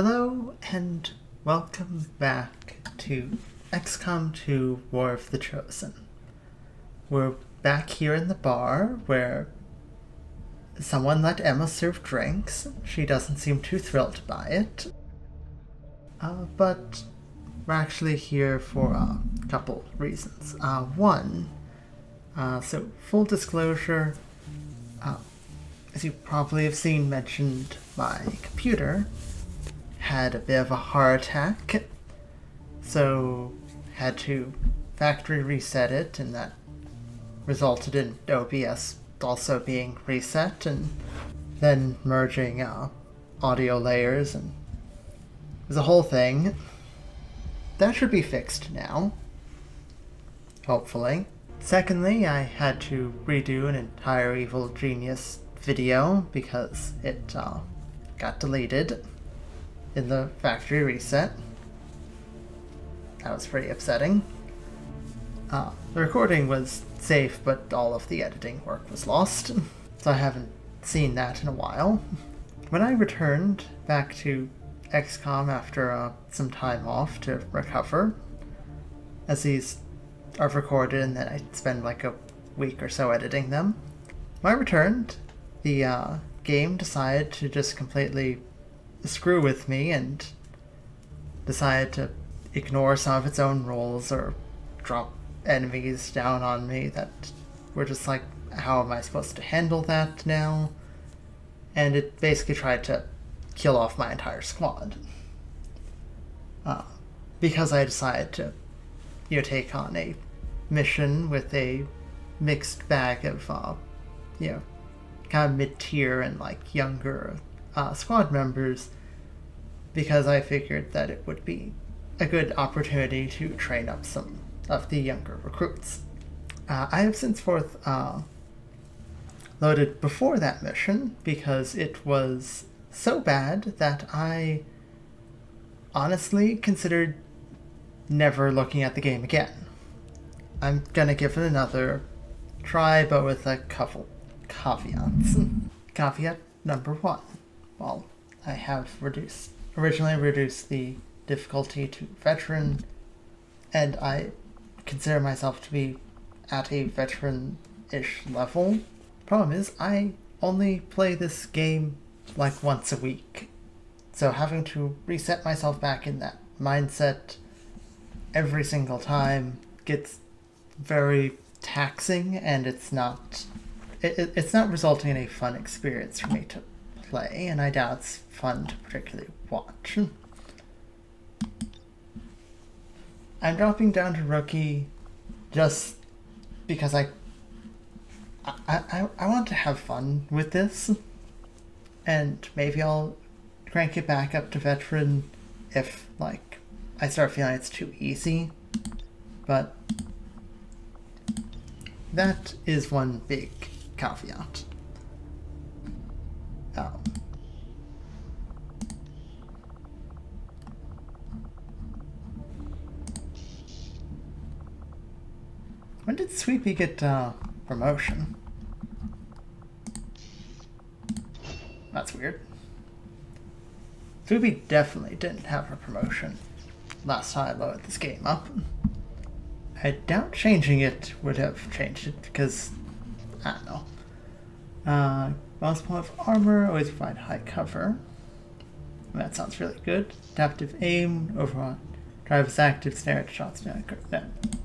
Hello and welcome back to XCOM 2 War of the Chosen. We're back here in the bar where someone let Emma serve drinks. She doesn't seem too thrilled by it. Uh, but we're actually here for a couple reasons. Uh, one, uh, so full disclosure, uh, as you probably have seen mentioned, my computer had a bit of a heart attack, so had to factory reset it, and that resulted in OBS also being reset, and then merging uh, audio layers, and it was a whole thing. That should be fixed now. Hopefully. Secondly, I had to redo an entire Evil Genius video because it uh, got deleted in the factory reset. That was pretty upsetting. Uh, the recording was safe, but all of the editing work was lost, so I haven't seen that in a while. When I returned back to XCOM after uh, some time off to recover, as these are recorded and then I spend like a week or so editing them, when I returned, the uh, game decided to just completely screw with me and decided to ignore some of its own rules or drop enemies down on me that were just like, how am I supposed to handle that now? And it basically tried to kill off my entire squad. Uh, because I decided to, you know, take on a mission with a mixed bag of, uh, you know, kind of mid-tier and like younger uh, squad members because I figured that it would be a good opportunity to train up some of the younger recruits. Uh, I have since forth uh, loaded before that mission because it was so bad that I honestly considered never looking at the game again. I'm gonna give it another try, but with a couple caveats. Caveat number one. Well, I have reduced originally reduced the difficulty to veteran, and I consider myself to be at a veteran-ish level. Problem is, I only play this game like once a week. So having to reset myself back in that mindset every single time gets very taxing and it's not it, it's not resulting in a fun experience for me to play and I doubt it's fun to particularly watch. I'm dropping down to rookie just because I I, I, I want to have fun with this and maybe I'll crank it back up to veteran if like I start feeling it's too easy but that is one big caveat. When did Sweepy get uh, promotion? That's weird. Sweepy definitely didn't have a promotion last time I loaded this game up. I doubt changing it would have changed it because, I don't know. Uh, bonus point of armor, always provide high cover. That sounds really good. Adaptive aim, overall. Drive is active, snare at shots down,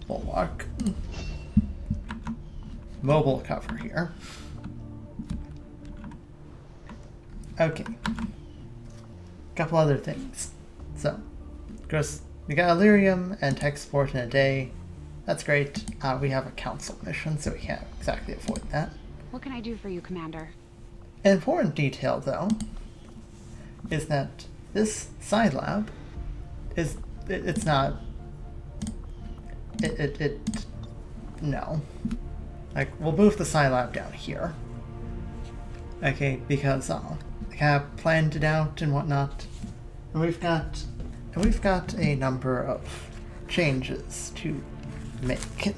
bulwark. Mobile cover here. Okay. Couple other things. So, gross. We got Elerium and tech support in a day. That's great. Uh, we have a council mission, so we can't exactly avoid that. What can I do for you, Commander? An important detail, though, is that this side lab is it, it's not it, it, it no. Like we'll move the side lab down here. Okay because uh, I kind of planned it out and whatnot. And we've got and we've got a number of changes to make.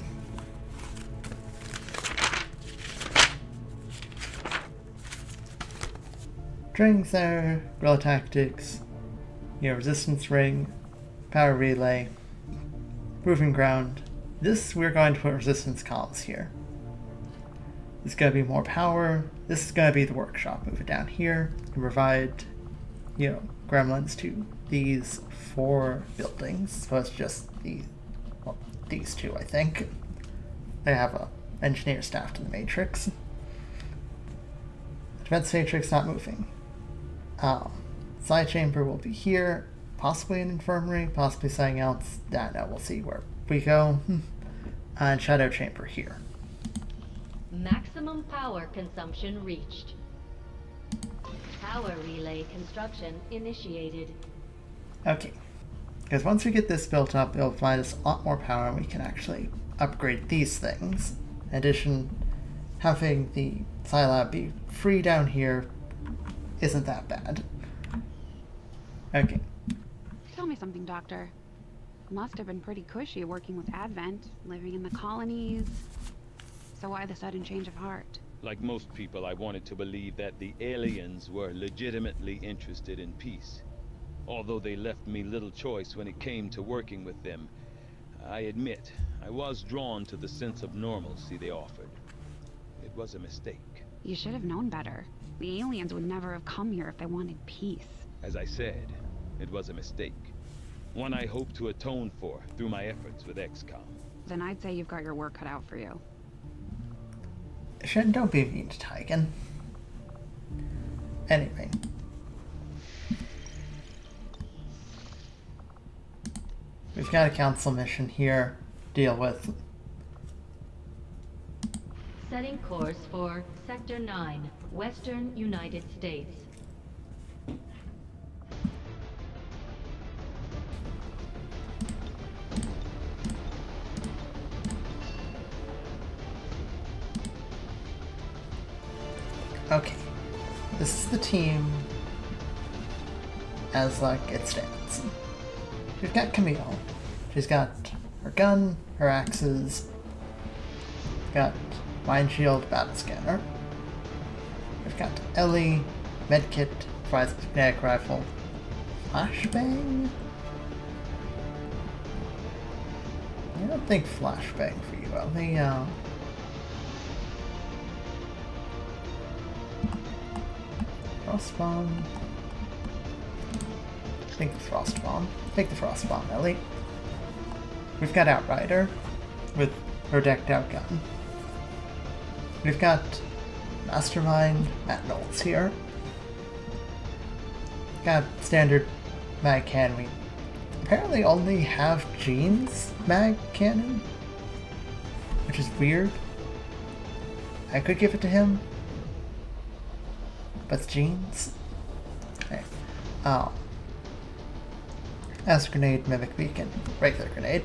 Drinks there, guerrilla tactics, you know, resistance ring, power relay, proving ground. This, we're going to put resistance comms here. This is going to be more power. This is going to be the workshop. Move it down here and provide, you know, gremlins to these four buildings. So it's just the, well, these two, I think. They have a engineer staffed in the Matrix. Defense Matrix not moving. Um, side chamber will be here, possibly an infirmary, possibly something else. I know, we'll see where we go. Hmm. And shadow chamber here. Maximum power consumption reached. Power relay construction initiated. Okay. Because once we get this built up, it'll provide us a lot more power and we can actually upgrade these things. In addition, having the Scilab be free down here isn't that bad. Okay. Tell me something, Doctor. Must have been pretty cushy working with Advent, living in the colonies. So why the sudden change of heart? Like most people, I wanted to believe that the aliens were legitimately interested in peace. Although they left me little choice when it came to working with them, I admit, I was drawn to the sense of normalcy they offered. It was a mistake. You should have known better. The aliens would never have come here if they wanted peace. As I said, it was a mistake. One I hope to atone for through my efforts with XCOM. Then I'd say you've got your work cut out for you. Shen, don't be mean to Tygan. Anyway. We've got a council mission here. Deal with. Setting course for Sector 9, Western United States. Okay. This is the team as like it stands. We've got Camille. She's got her gun, her axes, got mind shield, battle scanner. We've got Ellie, medkit, a kinetic rifle, flashbang. I don't think flashbang for you, Ellie. Uh, Frost bomb. I think the frost bomb. Take the frost bomb, Ellie. We've got Outrider with her decked out gun. We've got Mastermind Matt Knowles here. Got standard mag cannon. We apparently only have Jean's mag cannon, which is weird. I could give it to him, but Jean's. Okay. Oh. As grenade, mimic beacon, regular grenade.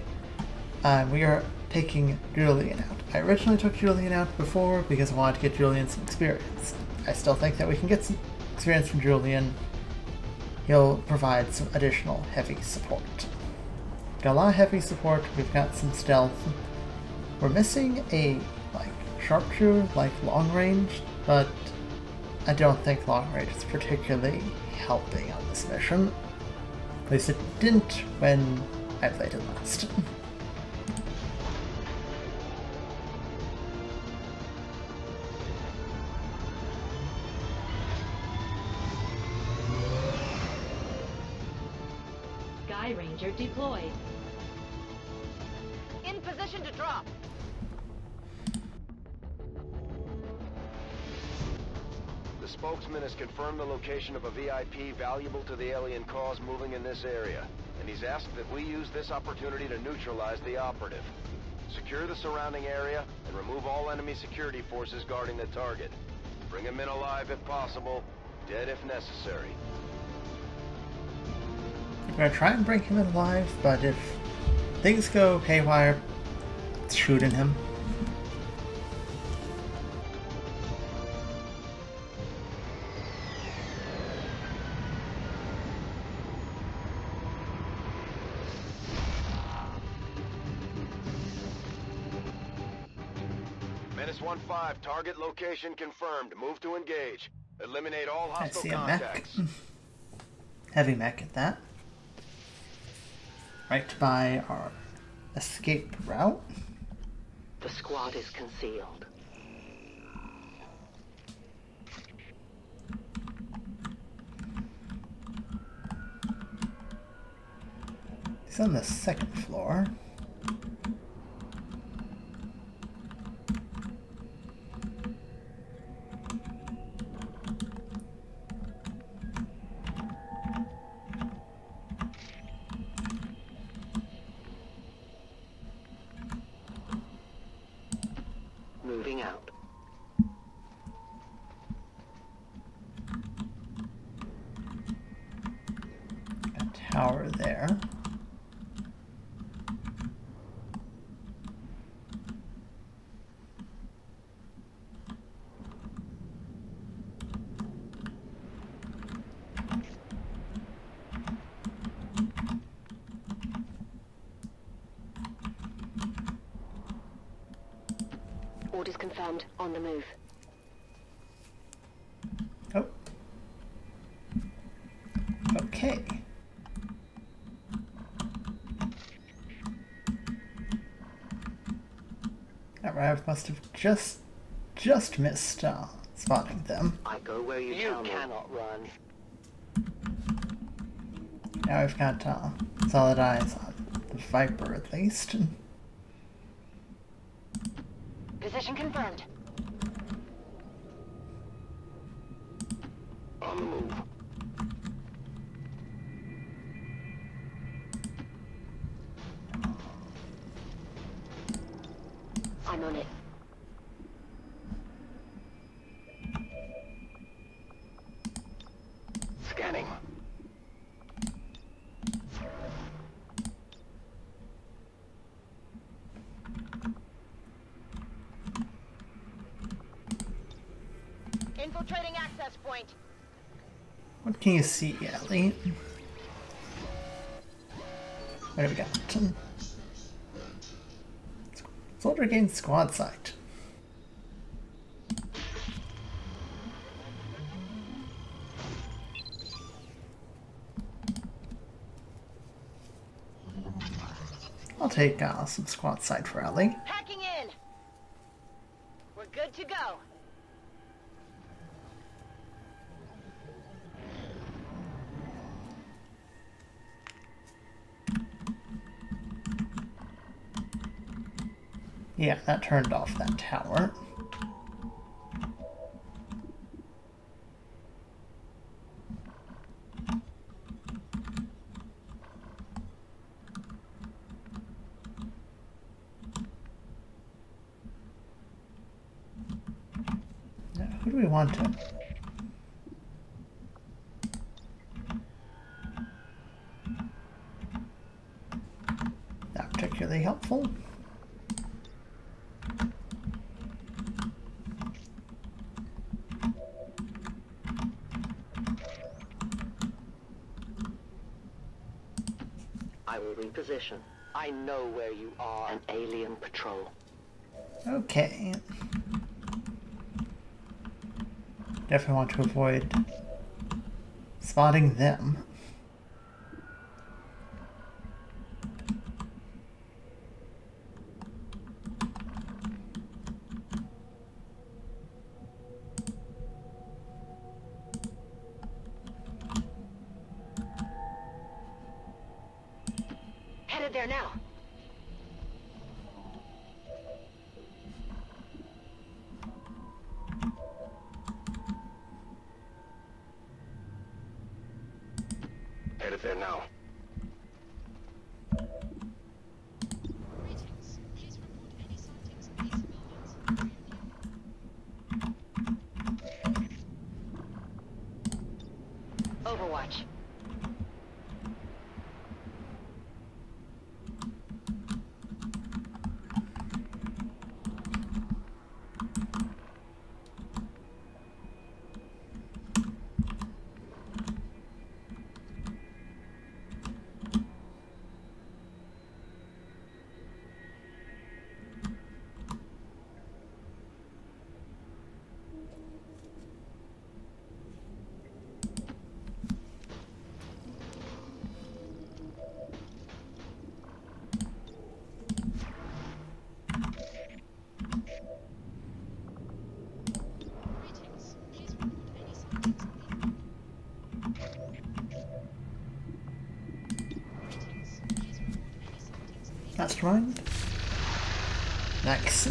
Uh, we are taking Julian out. I originally took Julian out before because I wanted to get Julian some experience. I still think that we can get some experience from Julian. He'll provide some additional heavy support. Got a lot of heavy support, we've got some stealth. We're missing a like sharpshooter, like long range, but I don't think long range is particularly helping on this mission. At least it didn't when I played it last. confirmed the location of a VIP valuable to the alien cause moving in this area, and he's asked that we use this opportunity to neutralize the operative. Secure the surrounding area and remove all enemy security forces guarding the target. Bring him in alive if possible, dead if necessary. I'm gonna try and bring him in alive, but if things go haywire, shooting him. Menace 1-5, target location confirmed. Move to engage. Eliminate all I hostile see a mech. contacts. Heavy mech at that. right by our escape route. The squad is concealed. He's on the second floor. Moving out. A tower there. Orders confirmed. On the move. Oh. Okay. That Rav must have just, just missed uh, spotting them. I go where you, You tell me. cannot run. Now we've got uh, solid eyes on the Viper at least. Position confirmed. On the move. I'm on it. Scanning. Infiltrating access point. What can you see, Ellie? What do we got? Soldier gains squad sight. I'll take uh, some squad sight for Ellie. Hacking in. We're good to go. Yeah, that turned off that tower. Now, who do we want to? Not particularly helpful. I will reposition. I know where you are. An alien patrol. Okay. Definitely want to avoid spotting them. Headed there now. Headed there now. Overwatch. Mastermind. Nice.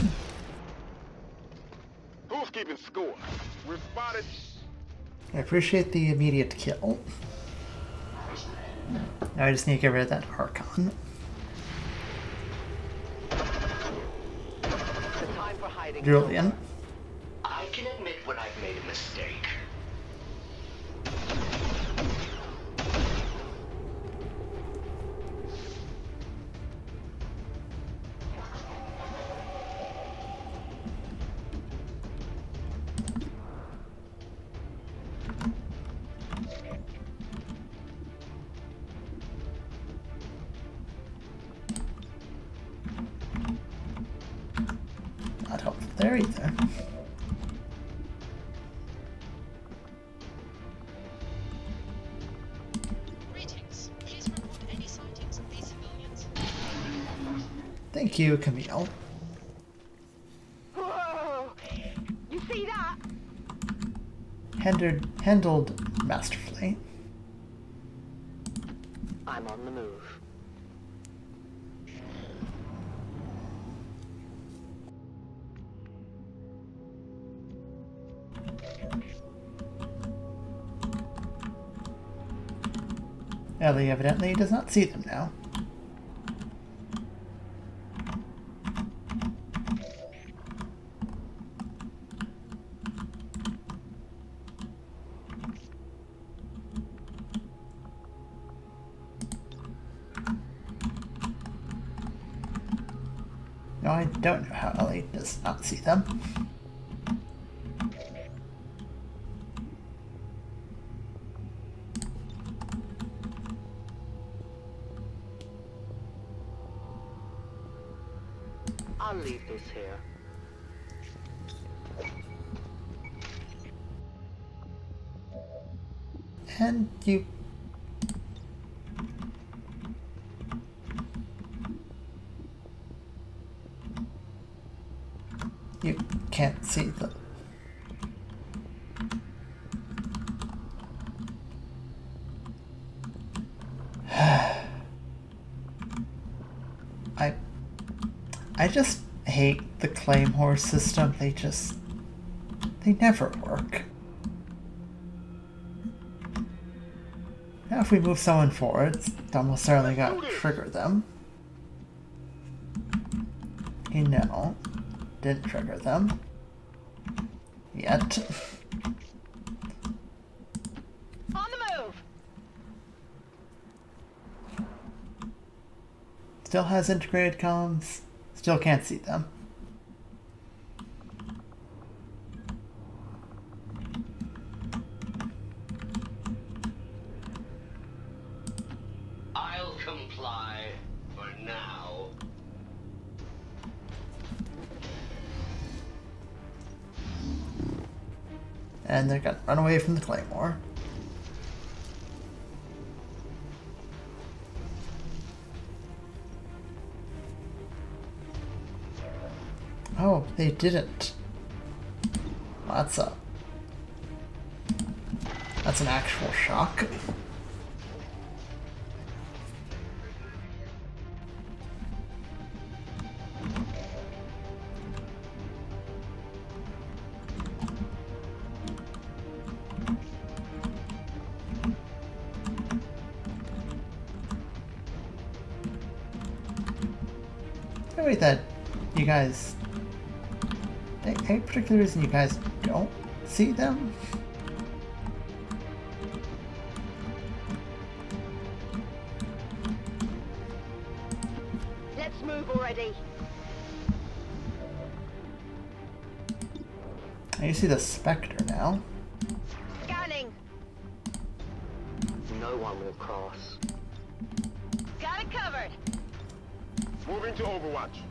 Who's keeping score? We're spotted. I appreciate the immediate kill. Now I just need to get rid of that Archon. The time. Julian. Handled, masterfully. I'm on the move. Ellie evidently does not see them now. No, I don't know how Ellie does not see them. Claymore system. They just. They never work. Now if we move someone forward, it's almost certainly gonna trigger them. You know, didn't trigger them. Yet. On the move! Still has integrated columns, still can't see them. Run away from the Claymore. Oh, they didn't. That's a... That's an actual shock. Guys... Any any particular reason you guys don't see them? Let's move already. You see the Spectre now. Scanning. No one will cross. Got it covered. Moving to Overwatch.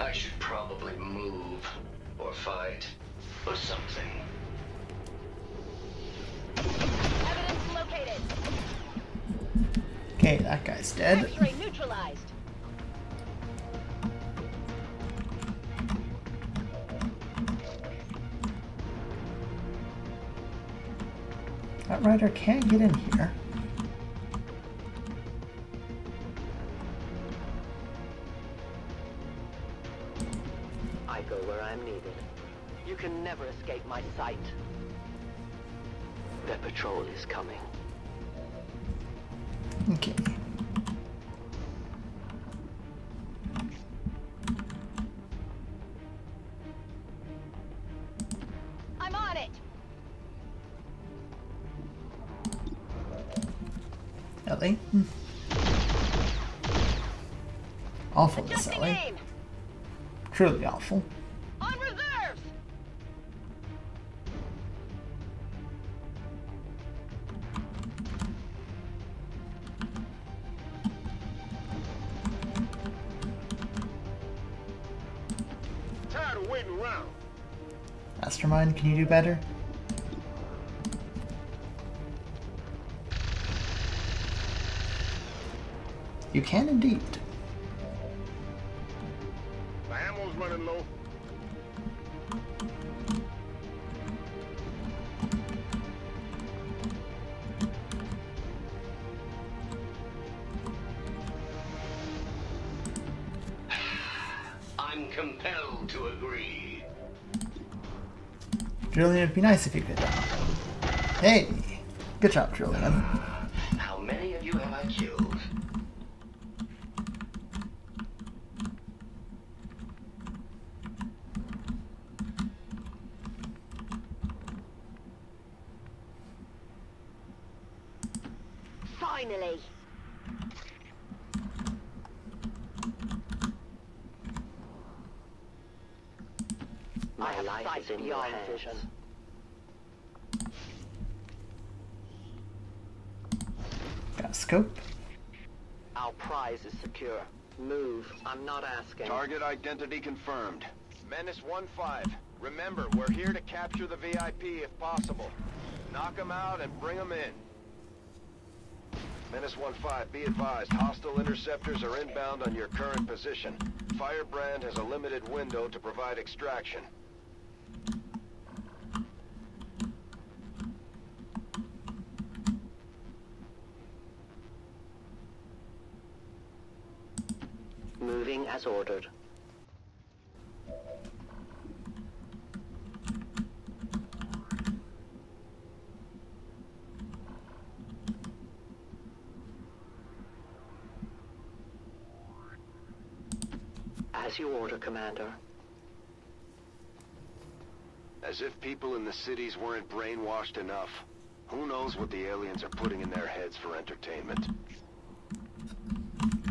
I should probably move, or fight, or something. Evidence located. Okay, that guy's dead. X-ray neutralized. That rider can't get in here. Their is coming. Okay. I'm on it. Ellie? Hmm. Awful, this Ellie. aim. Truly awful. Can you do better? You can indeed. Be nice if you could. uh, Hey! Good job, Julian. How many of you have I killed? Finally. My life is in your beyond hands. vision. Got a scope. Our prize is secure. Move. I'm not asking. Target identity confirmed. Menace 1-5. Remember, we're here to capture the VIP if possible. Knock them out and bring them in. Menace 1-5, be advised, hostile interceptors are inbound on your current position. Firebrand has a limited window to provide extraction. Moving as ordered. As you order, Commander. As if people in the cities weren't brainwashed enough. Who knows what the aliens are putting in their heads for entertainment?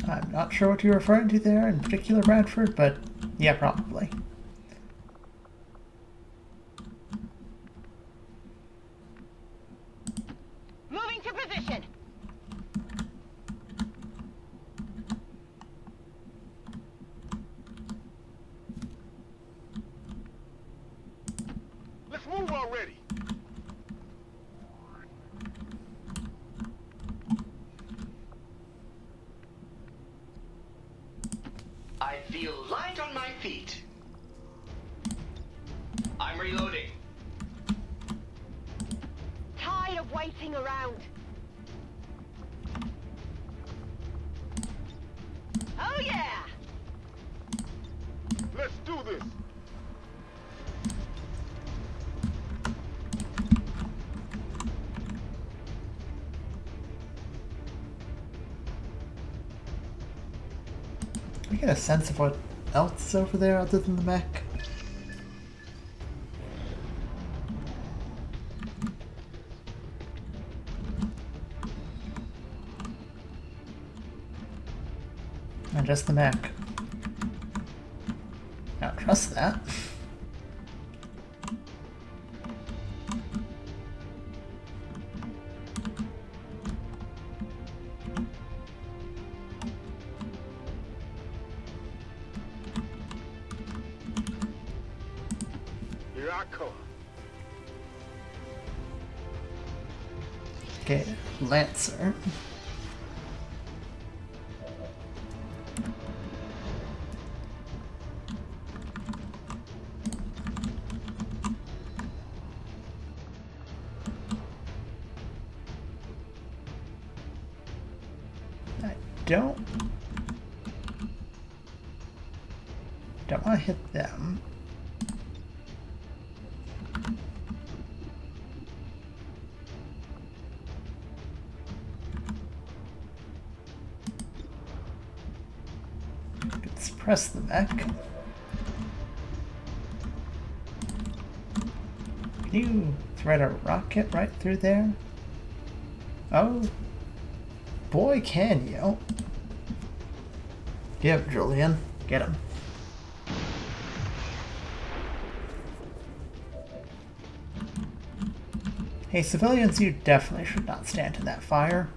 I'm not sure what you're referring to there in particular, Bradford, but yeah, probably. Moving to position. Get a sense of what else is over there other than the mech? And just the mech. Don't trust that. Here I come. Okay, Lancer. Thread a rocket right through there? Oh, boy, can you. Yep, Julian, get him. Hey, civilians, you definitely should not stand in that fire.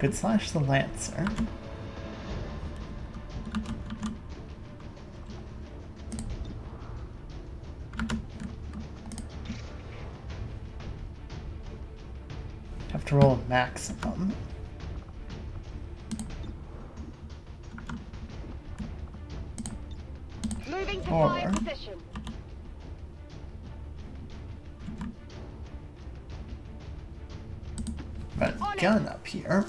Good slash the Lancer. Have to roll a maximum. Here.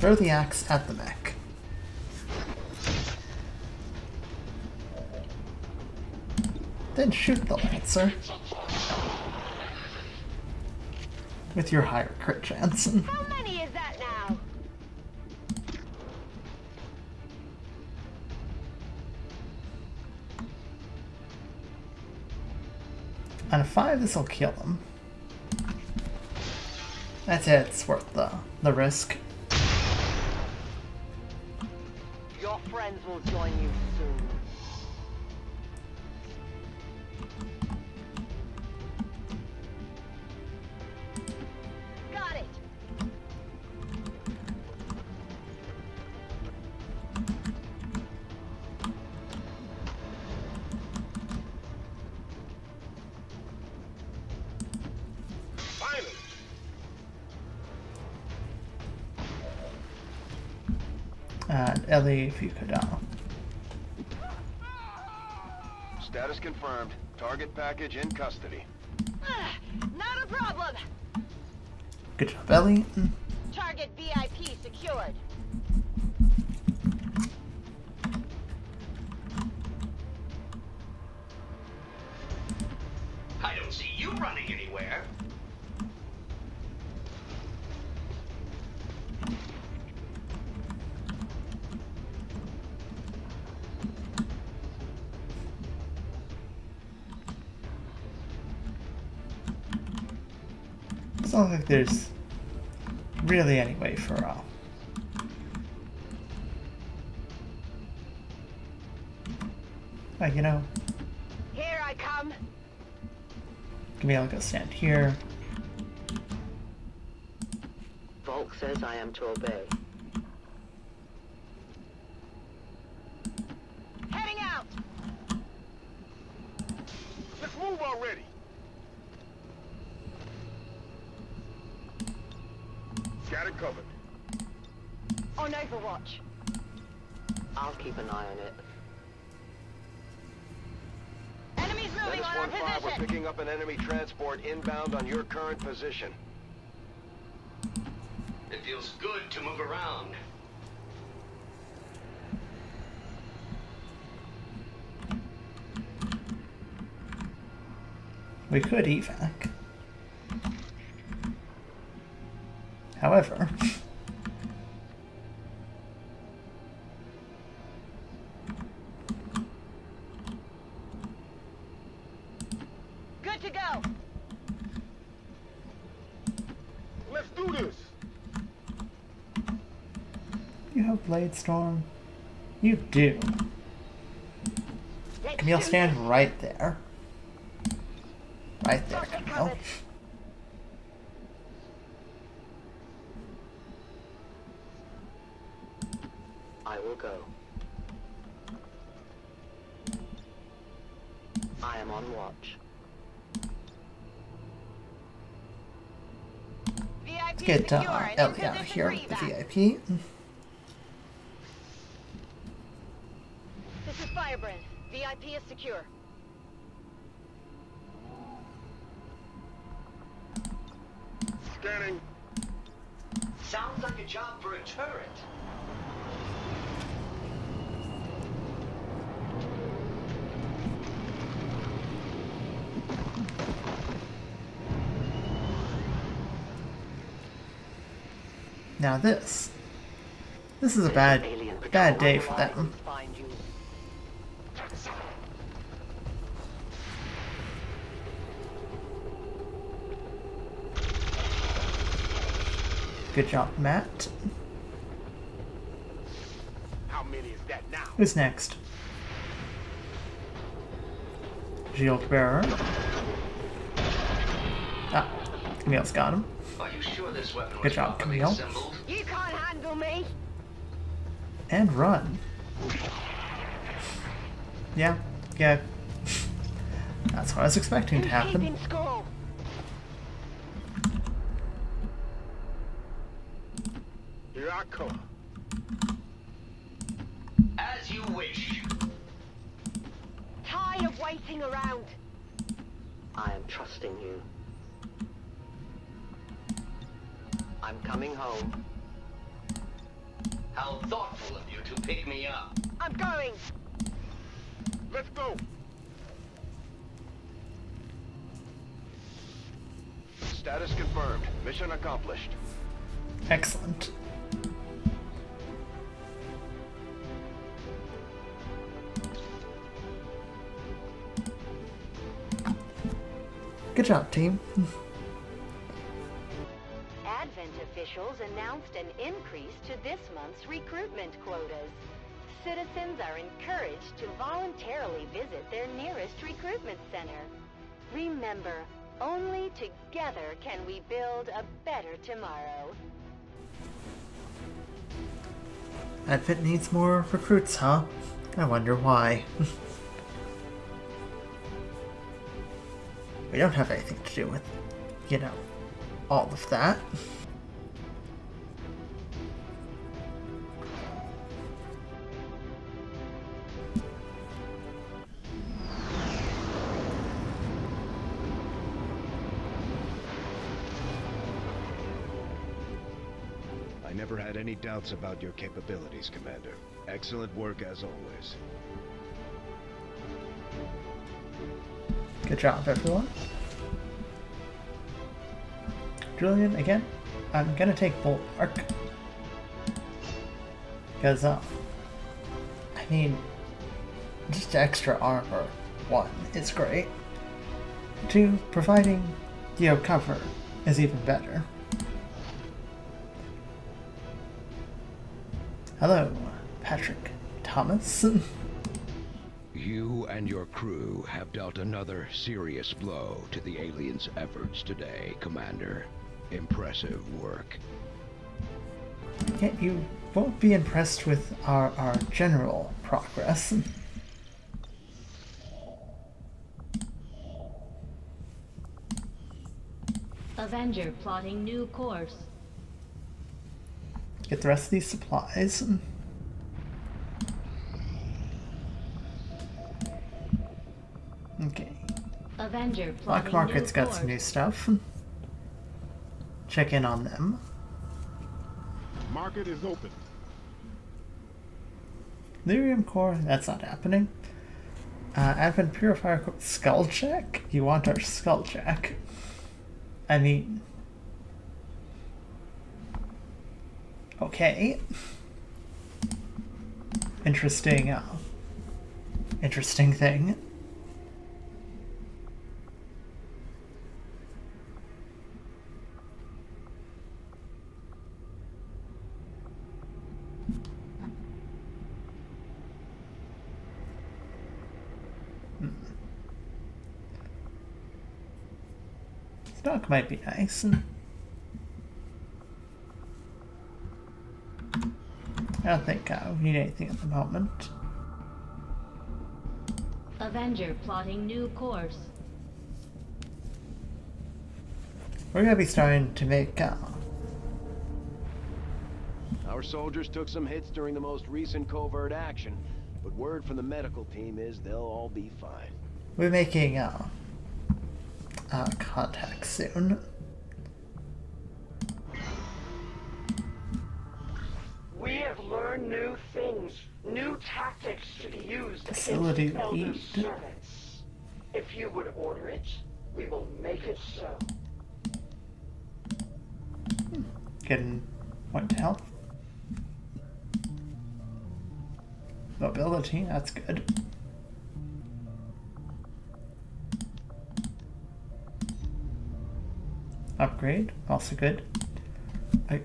Throw the axe at the mech. Then shoot the lancer. With your higher crit chance. five, this will kill him. That's it. It's worth the the risk. Your friends will join you soon. And if you could, uh, Status confirmed. Target package in custody. Ah, Not a problem. good job, Ellie. Mm. Target VIP secured. There's really any way for uh, like you know, Here I come. Camille go stand here. Volk says I am to obey. Heading out. Let's move already! Got it covered. On Overwatch. I'll keep an eye on it. Enemies moving Menace on our 1-5, we're picking up an enemy transport inbound on your current position. It feels good to move around. We could evac. However, Good to go. Let's do this! you have Blade Storm. You do. Let's Camille, do stand right there. Right there, Got Camille. I will go. I am on watch. Let's get uh, Ellie out of here, the VIP. This is Firebrand. VIP is secure. Scanning. Sounds like a job for a turret. Now this. This is a bad, bad day for them. to Find you. Good job, Matt. How many is that now? Who's next? Shield bearer. Ah, Camille's got him. Are you sure this weapon was Good job, Camille. Assembled? You can't handle me. And run. Yeah, yeah. That's what I was expecting to happen. keeping score? Here I come. As you wish. Tired of waiting around. I am trusting you. I'm coming home. How thoughtful of you to pick me up. I'm going. Let's go. Status confirmed. Mission accomplished. Excellent. Good job, team. officials announced an increase to this month's recruitment quotas. Citizens are encouraged to voluntarily visit their nearest recruitment center. Remember, only together can we build a better tomorrow. Advent needs more recruits, huh? I wonder why. we don't have anything to do with, you know, all of that. Never had any doubts about your capabilities, Commander. Excellent work as always. Good job, everyone. Julian, again, I'm gonna take Bolt Arc. Because, uh, I mean, just extra armor, one, is great. Two, providing, you know, cover is even better. Thomas. You and your crew have dealt another serious blow to the aliens' efforts today, Commander. Impressive work. Yeah, you won't be impressed with our, our general progress. Avenger plotting new course. Get the rest of these supplies. Okay. Avenger plotting Black Market's new got some new stuff. Check in on them. Market is open. Elerium Core, that's not happening. Uh, Advent Purifier Co- Skulljack? You want our Skulljack? I mean. Okay. Interesting, uh. Interesting thing. Might be nice. I don't think uh, we need anything at the moment. Avenger plotting new course. We're gonna be starting to make uh, Our soldiers took some hits during the most recent covert action, but word from the medical team is they'll all be fine. We're making uh, uh, contact soon. We have learned new things, new tactics to be used Facility against Elder servants. If you would order it, we will make it so. Getting point to health. Mobility, that's good. Upgrade, also good. I,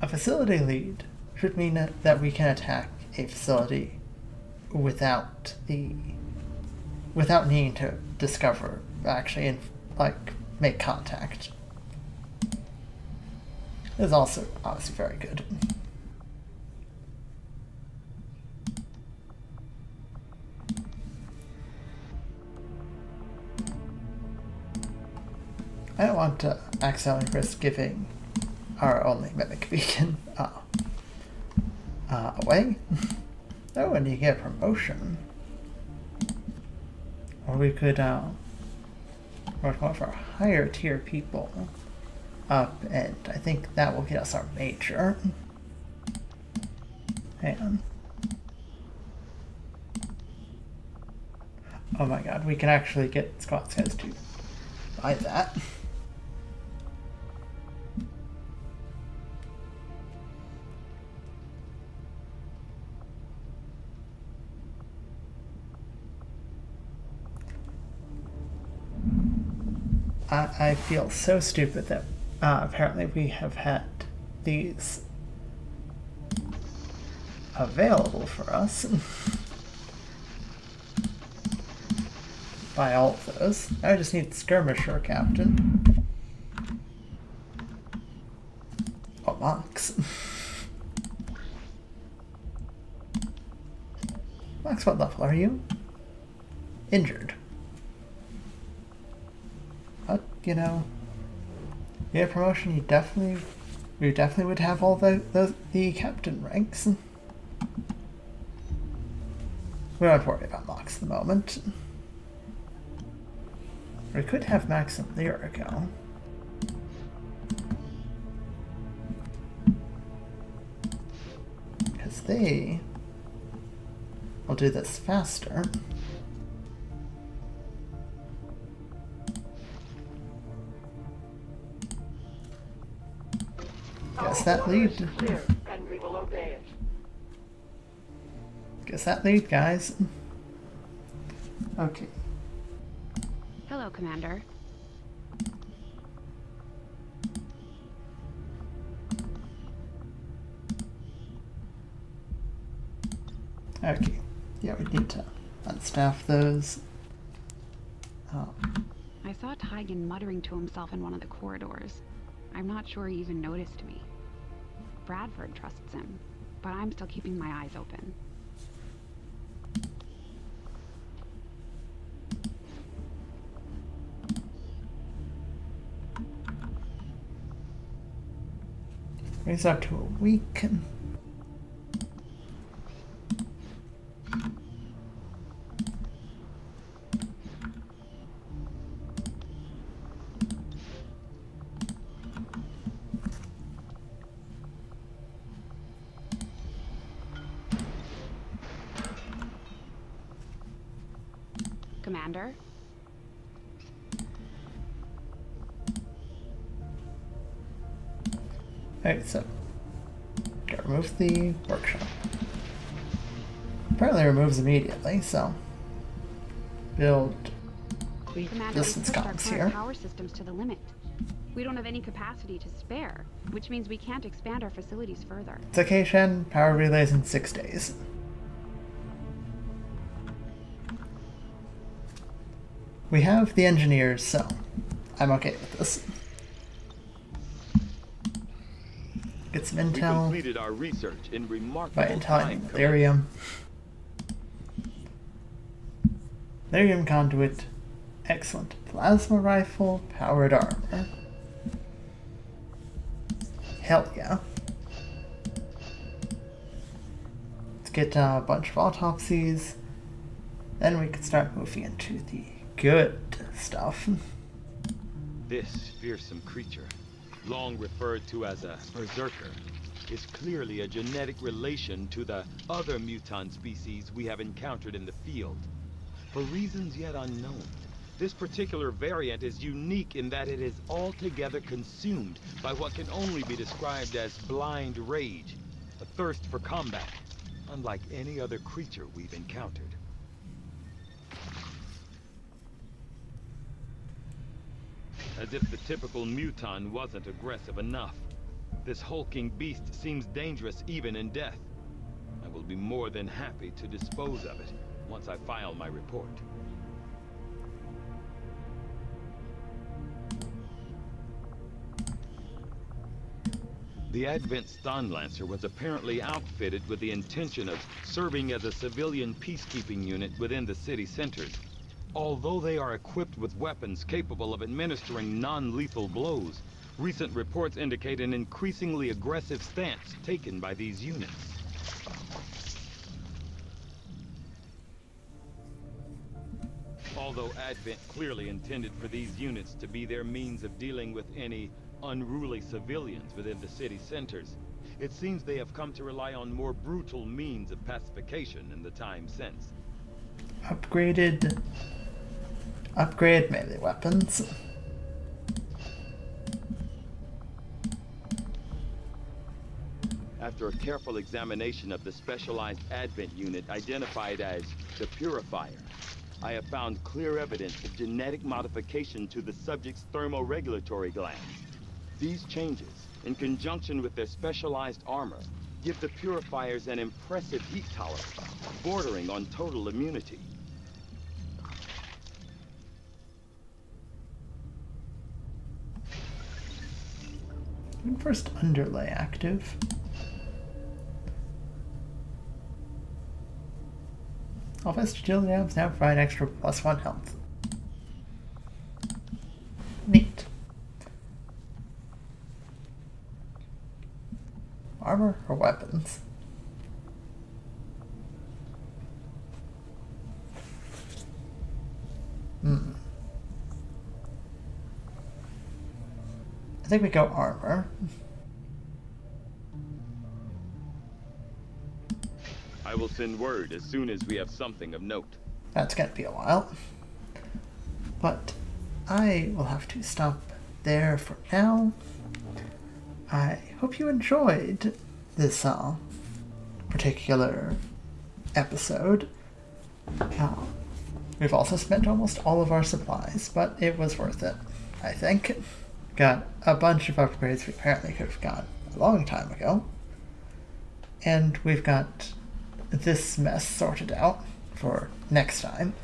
a facility lead should mean that, we can attack a facility without the without needing to discover actually and like make contact. Is also obviously very good. I don't want to accidentally risk giving our only mimic beacon uh, uh, away. oh, and you get a promotion. Or we could uh, work one of our higher tier people up, and I think that will get us our major. Hang on. Oh my god, we can actually get Squad Scouts to buy that. I, I feel so stupid that uh, apparently we have had these available for us. Buy all of those. I just need skirmisher captain. Oh, Mox. Mox, what level are you? Injured. You know, yeah, promotion, you definitely, you definitely would have all the, the, the captain ranks. We don't have to worry about Mox at the moment. We could have Max and Lyrico. Because they will do this faster. Guess that lead. Clear, and we will obey it. Guess that lead, guys. Okay. Hello, Commander. Okay. Yeah, we need to unstaff those. Oh, I saw Tygan muttering to himself in one of the corridors. I'm not sure he even noticed me. Bradford trusts him, but I'm still keeping my eyes open. It's up to a week. Apparently removes immediately, so build Commander, distance we our here. power systems to the limit. We don't have any capacity to spare, which means we can't expand our facilities further. It's okay, Shen. Power relays in six days. We have the engineers, so I'm okay with this. Get some We intel completed our research in remarkable by intelling time. Elerium. Elerium conduit. Excellent. Plasma rifle, powered armor. Hell yeah. Let's get a bunch of autopsies. Then we can start moving into the good stuff. This fearsome creature, long referred to as a berserker, is clearly a genetic relation to the other mutant species we have encountered in the field. For reasons yet unknown, this particular variant is unique in that it is altogether consumed by what can only be described as blind rage, a thirst for combat, unlike any other creature we've encountered. As if the typical muton wasn't aggressive enough. This hulking beast seems dangerous even in death. I will be more than happy to dispose of it once I file my report. The Advent Stunlancer was apparently outfitted with the intention of serving as a civilian peacekeeping unit within the city centers. Although they are equipped with weapons capable of administering non-lethal blows, recent reports indicate an increasingly aggressive stance taken by these units. Although Advent clearly intended for these units to be their means of dealing with any unruly civilians within the city centers, it seems they have come to rely on more brutal means of pacification in the time since. Upgraded. Upgrade melee weapons. After a careful examination of the specialized Advent unit identified as the Purifier, I have found clear evidence of genetic modification to the subject's thermoregulatory glands. These changes, in conjunction with their specialized armor, give the Purifiers an impressive heat tolerance, bordering on total immunity. First underlay active. Vestigial jabs now provide extra plus one health. Neat. Armor or weapons? Hmm. I think we go armor. Will send word as soon as we have something of note. That's gonna be a while. But I will have to stop there for now. I hope you enjoyed this uh, particular episode. Uh, we've also spent almost all of our supplies, but it was worth it, I think. Got a bunch of upgrades we apparently could have got a long time ago. And we've got this mess sorted out for next time.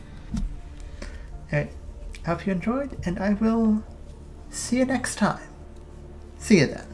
Anyway, hope you enjoyed, and I will see you next time. See you then.